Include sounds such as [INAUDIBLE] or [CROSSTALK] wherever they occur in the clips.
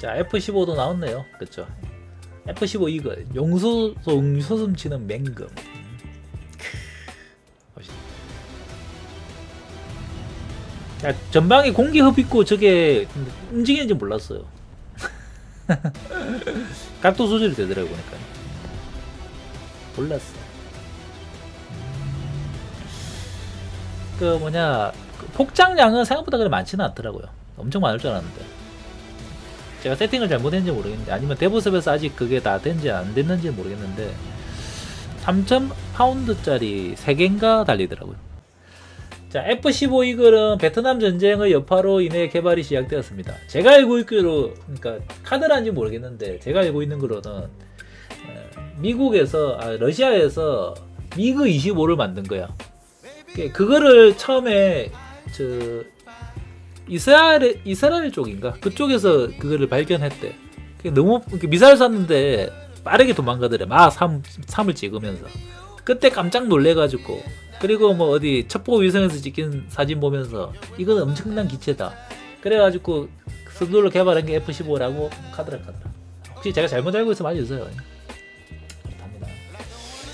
자 F15도 나왔네요. 그쵸? F15 이글 용소 용소숨 치는 맹금. 음. 야, 전방에 공기 흡입구 저게 움직이는지 몰랐어요. [LAUGHS] 각도 조절이 되더라고 보니까. 몰랐어. 그 뭐냐 그 폭장량은 생각보다 그렇게 많지는 않더라고요. 엄청 많을 줄 알았는데. 제가 세팅을 잘못했는지 모르겠는데 아니면 대부습에서 아직 그게 다 된지 안 됐는지 모르겠는데 3천 파운드짜리 3개인가 달리더라고요. 자, F-15 이글은 베트남 전쟁의 여파로 인해 개발이 시작되었습니다. 제가 알고 있기로, 그러니까 카드란지 모르겠는데, 제가 알고 있는 거로는, 어, 미국에서, 아, 러시아에서 미그 25를 만든 거야. 그- 그거를 처음에, 저, 이스라엘, 이스라엘 쪽인가? 그쪽에서 그거를 발견했대. 너무, 미사일 쐈는데, 빠르게 도망가더래. 막 3, 3을 찍으면서. 그때 깜짝 놀래가지고, 그리고 뭐 어디 첩보 위성에서 찍힌 사진 보면서 이건 엄청난 기체다. 그래가지고 스스로 개발한 게 F15라고 카드라 카드라. 혹시 제가 잘못 알고 있으면 알려주세요.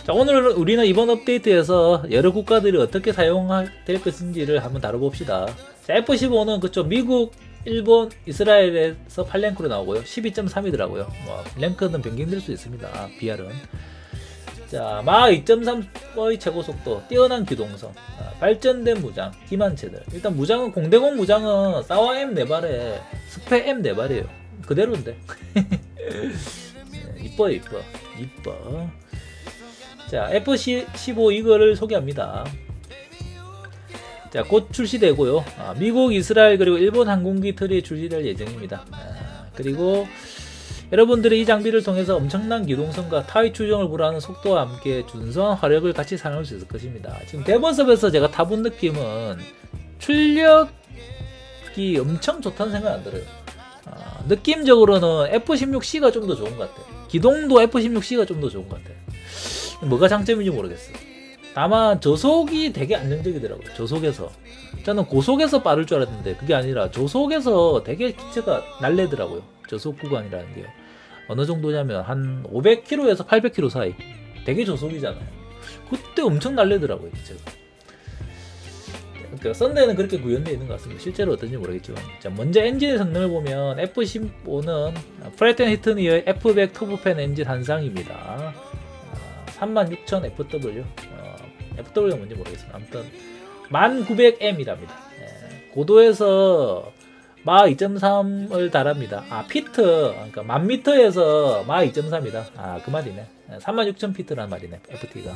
자 오늘 우리는 이번 업데이트에서 여러 국가들이 어떻게 사용될 것인지를 한번 다뤄봅시다. 자, F15는 그쪽 미국, 일본, 이스라엘에서 8랭크로 나오고요. 12.3이더라고요. 뭐 랭크는 변경될 수 있습니다. BR은. 자, 마 2.3의 최고 속도, 뛰어난 기동성, 아, 발전된 무장, 기만체들. 일단 무장은 공대공 무장은 사와 M 네발에 스페 M 네발이에요. 그대로인데. [LAUGHS] 네, 이뻐요, 이뻐, 이뻐. 자, F-15 이거를 소개합니다. 자, 곧 출시되고요. 아, 미국, 이스라엘 그리고 일본 항공기 틀이 출시될 예정입니다. 아, 그리고 여러분들이 이 장비를 통해서 엄청난 기동성과 타의 추정을 불허하는 속도와 함께 준수한 화력을 같이 사용할 수 있을 것입니다. 지금 대본섭에서 제가 타본 느낌은 출력이 엄청 좋다는 생각 안 들어요. 아, 느낌적으로는 F-16C가 좀 더 좋은 것 같아요. 기동도 F-16C가 좀 더 좋은 것 같아요. 뭐가 장점인지 모르겠어요. 다만 저속이 되게 안정적이더라고요. 저속에서. 저는 고속에서 빠를 줄 알았는데 그게 아니라 저속에서 되게 기체가 날래더라고요. 저속 구간이라는 게 어느 정도냐면 한 500km에서 800km 사이 되게 저속이잖아요. 그때 엄청 날래더라고요, 기체가. 그러니까 썬데는 그렇게 구현되어 있는 것 같습니다. 실제로 어떤지 모르겠지만. 자, 먼저 엔진의 성능을 보면 F15는 프레텐 히트니의 F100 터보팬 엔진 한상입니다. 아, 36,000 FW. 어, FW가 뭔지 모르겠습니다. 아무튼 1900M이랍니다. 예, 고도에서 마 2.3을 달합니다. 아, 피트. 그러니까 만 미터에서 마 2.3이다. 아, 그 말이네. 36,000 피트라는 말이네. FT가.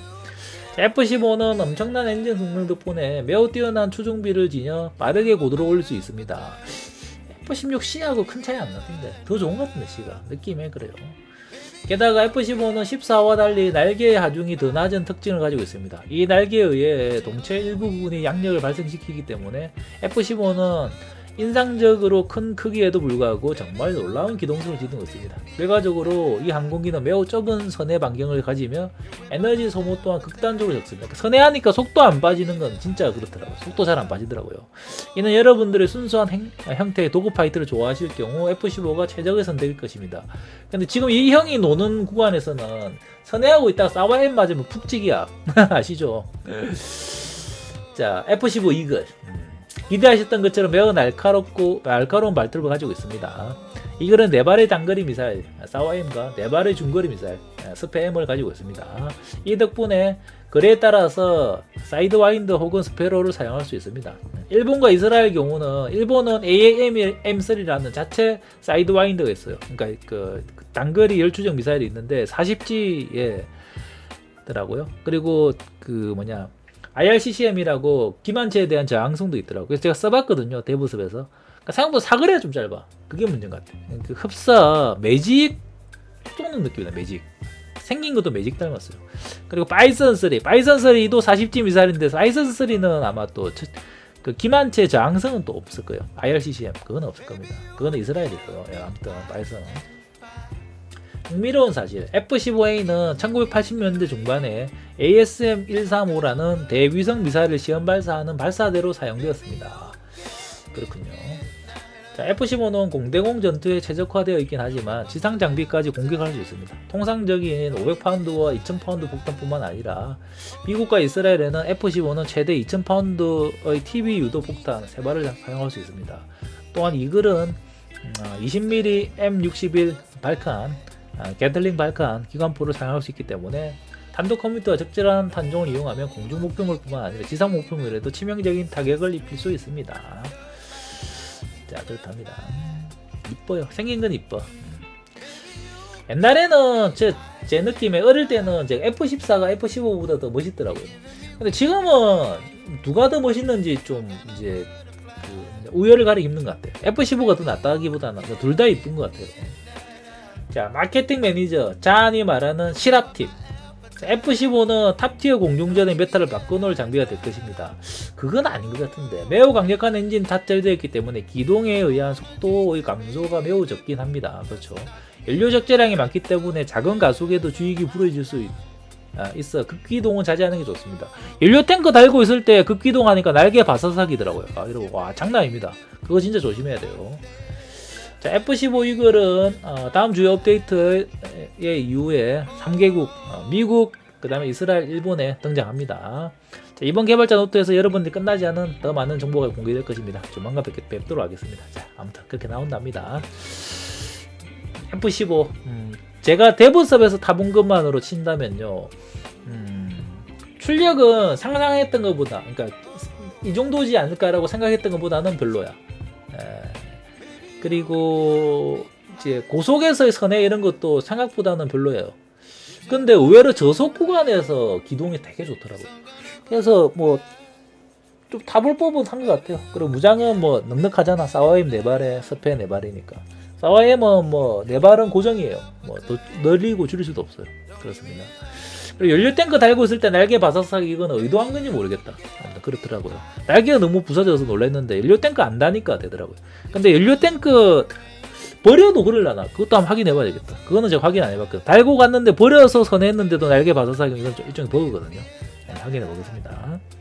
F15는 엄청난 엔진 성능 덕분에 매우 뛰어난 추종비를 지녀 빠르게 고도로 올릴 수 있습니다. F16C하고 큰 차이 안 나던데 더 좋은 것 같은데 C가 느낌에 그래요. 게다가 F15는 14와 달리 날개의 하중이 더 낮은 특징을 가지고 있습니다. 이 날개에 의해 동체 일부 부분이 양력을 발생시키기 때문에 F15는 인상적으로 큰 크기에도 불구하고 정말 놀라운 기동성을 지니고 있습니다. 결과적으로 이 항공기는 매우 좁은 선의 반경을 가지며 에너지 소모 또한 극단적으로 적습니다. 선회하니까 속도 안 빠지는 건 진짜 그렇더라고요. 속도 잘 안 빠지더라고요. 이는 여러분들의 순수한 행- 형태의 dogfight를 좋아하실 경우 F15가 최적의 선택일 것입니다. 근데 지금 이 형이 노는 구간에서는 선회하고 있다가 사와엠 맞으면 푹찍이야. [LAUGHS] 아시죠? 자, F15 Eagle. 음. 기대하셨던 것처럼 매우 날카롭고 날카로운 발톱을 가지고 있습니다. Eagle은 네 발의 단거리 미사일, 사와임과 네 발의 중거리 미사일, 스페임을 가지고 있습니다. 이 덕분에 거리에 따라서 Sidewinder 혹은 Sparrow를 사용할 수 있습니다. 일본과 이스라엘 경우는 일본은 AAM-3라는 자체 Sidewinder가 있어요. 그러니까 그 단거리 열추적 미사일이 있는데 40G더라고요. 그리고 그 뭐냐 IRCCM이라고 기만체에 대한 저항성도 있더라고요. 그래서 제가 써봤거든요. dev섭에서. 그러니까 생각보다 사거리가 좀 짧아. 그게 문제인 것 같아. 그 흡사 매직 쏘는 느낌이다. 매직. 생긴 것도 매직 닮았어요. 그리고 바이선 3, 바이선 3도 40G 미사일인데 바이선 3는 아마 또 그 기만체 저항성은 또 없을 거예요. IRCCM 그건 없을 겁니다. 그거는 이스라엘이고요. 예, 아무튼 바이선. 흥미로운 사실 F-15A는 1980년대 중반에 ASM-135라는 대위성 미사일을 시험 발사하는 발사대로 사용되었습니다. 그렇군요. 자, F-15는 공대공 전투에 최적화되어 있긴 하지만 지상 장비까지 공격할 수 있습니다. 통상적인 500파운드와 2000파운드 폭탄뿐만 아니라 미국과 이스라엘에는 F-15는 최대 2000파운드의 TV 유도 폭탄 3발을 사용할 수 있습니다. 또한 Eagle은 20mm M61 Vulcan, 아, Gatling Vulcan 기관포를 사용할 수 있기 때문에 탄도 컴퓨터와 적절한 탄종을 이용하면 공중 목표물뿐만 아니라 지상 목표물에도 치명적인 타격을 입힐 수 있습니다. 자 그렇답니다. 이뻐요. 생긴 건 이뻐. 옛날에는 제, 제 느낌에 어릴 때는 제 F14가 F15보다 더 멋있더라고요. 근데 지금은 누가 더 멋있는지 좀 이제 그 우열을 가리기 힘든 것 같아요. F15가 더 낫다기보다는 둘 다 이쁜 것 같아요. 자 마케팅 매니저 잔이 말하는 실압팁 F-15는 top tier 공중전의 meta를 바꿔놓을 장비가 될 것입니다. 그건 아닌 것 같은데 매우 강력한 엔진 탑재되어 있기 때문에 기동에 의한 속도의 감소가 매우 적긴 합니다. 그렇죠. 연료 적재량이 많기 때문에 작은 가속에도 주익이 불어질 수 있, 아, 있어 급기동은 자제하는 게 좋습니다. 연료 탱크 달고 있을 때 급기동하니까 날개 바사삭이더라고요. 아, 이러고 와 장난 아닙니다. 그거 진짜 조심해야 돼요. 자, F-15 이글은 어, 다음 주요 업데이트의 이후에 3개국 어, 미국, 그 다음에 이스라엘, 일본에 등장합니다. 자, 이번 개발자 노트에서 여러분들이 끝나지 않은 더 많은 정보가 공개될 것입니다. 조만간 뵙, 뵙도록 하겠습니다. 자, 아무튼 그렇게 나온답니다. F-15 음, 제가 대부섭에서 타본 것만으로 친다면요 음, 출력은 상상했던 것보다 그러니까 이 정도지 않을까라고 생각했던 것보다는 별로야. 에, 그리고 이제 고속에서의 선회 이런 것도 생각보다는 별로예요. 근데 의외로 저속 구간에서 기동이 되게 좋더라고요. 그래서 뭐좀 타볼 법은 한 것 같아요. 그리고 무장은 뭐 넉넉하잖아. 사와임 4발에 스페 4발이니까. 사와임은 뭐 4발은 고정이에요. 뭐더 늘리고 줄일 수도 없어요. 그렇습니다. 그리고 연료 탱크 달고 있을 때 날개 바삭삭 이건 의도한 건지 모르겠다. 그렇더라고요. 날개가 너무 부서져서 놀랐는데 연료 탱크 안 다니까 되더라고요. 근데 연료 탱크 버려도 그럴라나 그것도 한번 확인해 봐야 겠다 그거는 제가 확인 안 해봤거든. 달고 갔는데 버려서 선했는데도 날개 바삭삭 이건 일종의 버그거든요. 네, 확인해 보겠습니다. 끝.